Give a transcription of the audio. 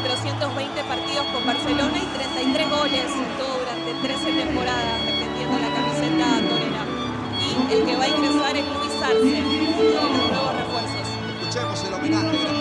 420 partidos con Barcelona y 33 goles, todo durante 13 temporadas defendiendo la camiseta torera. Y el que va a ingresar es Luis Arce, uno los nuevos refuerzos. Escuchemos el homenaje.